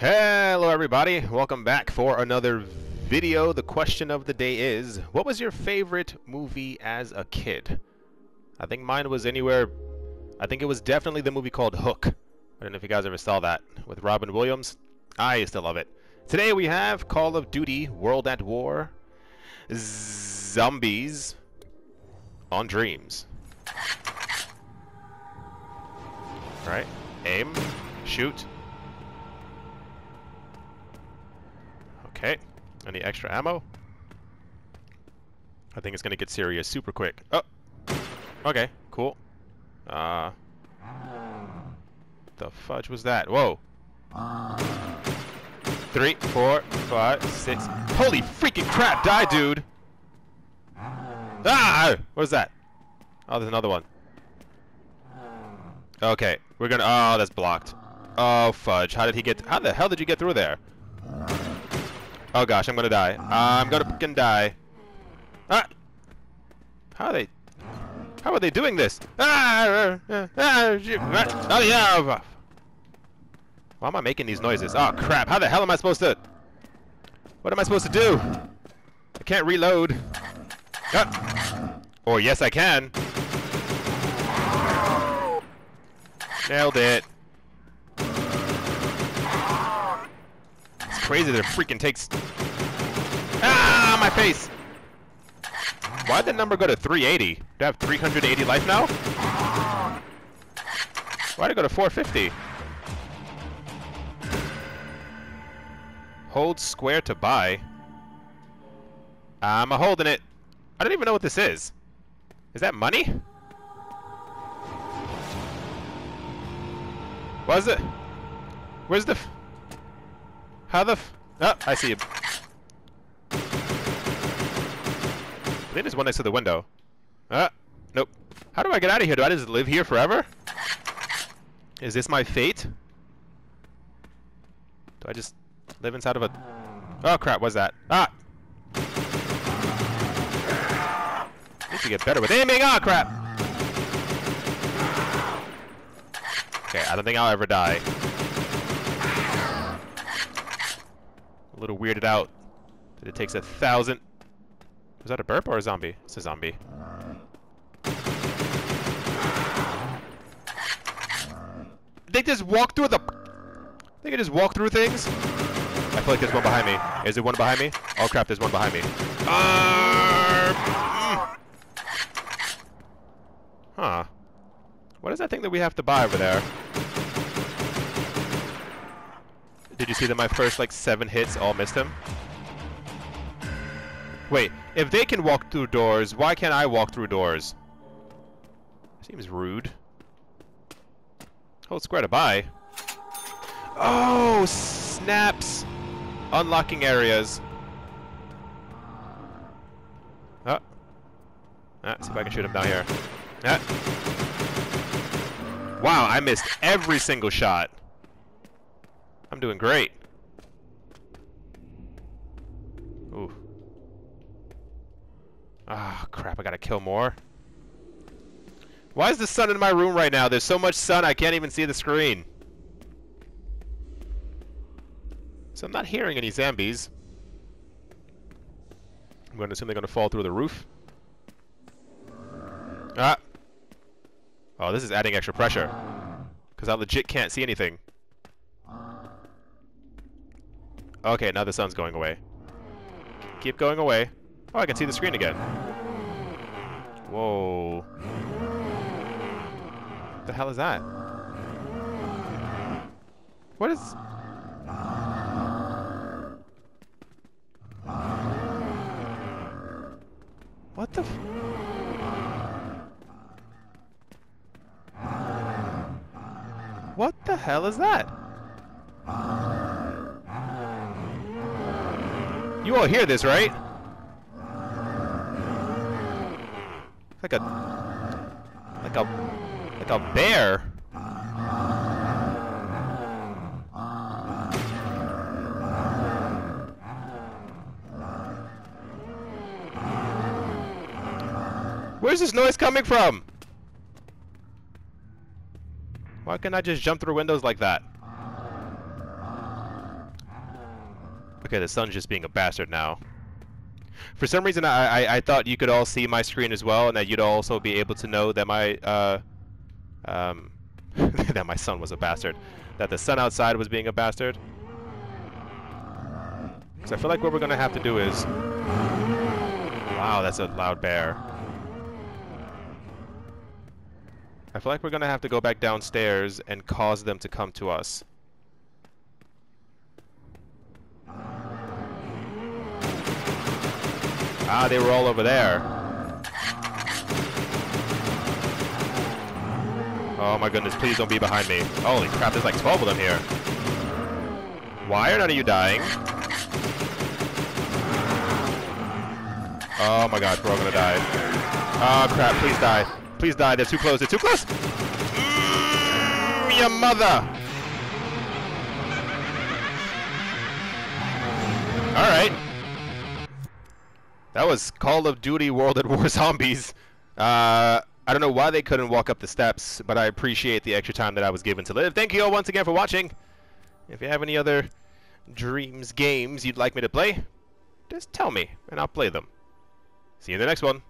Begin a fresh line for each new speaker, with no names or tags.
Hello everybody, welcome back for another video. The question of the day is, what was your favorite movie as a kid? I think mine was anywhere, I think it was definitely the movie called Hook. I don't know if you guys ever saw that with Robin Williams. I used to love it. Today we have Call of Duty World at War, Zombies on Dreams. Alright, aim, shoot. Okay, any extra ammo? I think it's gonna get serious super quick. Oh, okay, cool. Uh, the fudge was that? Whoa. Three, four, five, six. Holy freaking crap! Die, dude. Ah! What was that? Oh, there's another one. Okay, we're gonna. Oh, that's blocked. Oh fudge! How did he get? How the hell did you get through there? Oh gosh, I'm gonna die. I'm gonna fucking die. Ah! How are they? How are they doing this? Ah! ah, ah ah, oh yeah! Why am I making these noises? Oh crap! How the hell am I supposed to? What am I supposed to do? I can't reload. Ah. Or yes, I can. Nailed it. Crazy that it freaking takes... Ah, my face! Why'd the number go to 380? Do I have 380 life now? Why'd it go to 450? Hold square to buy. I'm a holding it. I don't even know what this is. Is that money? What is it? Where's the... How the f- Oh, I see him. I think there's one next to the window. Ah, nope. How do I get out of here? Do I just live here forever? Is this my fate? Do I just live inside of a... Oh crap, what's that? Ah! Need to get better with aiming! Ah, crap! Okay, I don't think I'll ever die. A little weirded out that it takes a thousand. Was that a burp or a zombie? It's a zombie. They just walk through the. They can just walk through things. I feel like there's one behind me. Is there one behind me? Oh crap, there's one behind me. Uh. Huh. What is that thing that we have to buy over there? Did you see that my first like seven hits all missed him? Wait, if they can walk through doors, why can't I walk through doors? Seems rude. Hold square to buy. Oh, snaps! Unlocking areas. Ah. Ah, see if I can shoot him down here. Ah. Wow, I missed every single shot. I'm doing great. Ooh. Ah, oh, crap, I gotta kill more. Why is the sun in my room right now? There's so much sun I can't even see the screen. So I'm not hearing any zombies. I'm going to assume they're going to fall through the roof. Ah! Oh, this is adding extra pressure. Because I legit can't see anything. Okay, now the sun's going away. Keep going away. Oh, I can see the screen again. Whoa. What the hell is that? What is... What the What the hell is that? You all hear this, right? Like a... Like a... Like a bear. Where's this noise coming from? Why can't I just jump through windows like that? Okay, the sun's just being a bastard now. For some reason, I, I, I thought you could all see my screen as well, and that you'd also be able to know that my uh, um, that my son was a bastard, that the sun outside was being a bastard. Because I feel like what we're gonna have to do is, wow, that's a loud bear. I feel like we're gonna have to go back downstairs and cause them to come to us. Ah, they were all over there. Oh my goodness, please don't be behind me. Holy crap, there's like 12 of them here. Why are none of you dying? Oh my god, we're all gonna die. Oh crap, please die. Please die, they're too close, they're too close! Mm, your mother! Alright. That was Call of Duty World at War Zombies. Uh, I don't know why they couldn't walk up the steps, but I appreciate the extra time that I was given to live. Thank you all once again for watching. If you have any other Dreams games you'd like me to play, just tell me, and I'll play them. See you in the next one.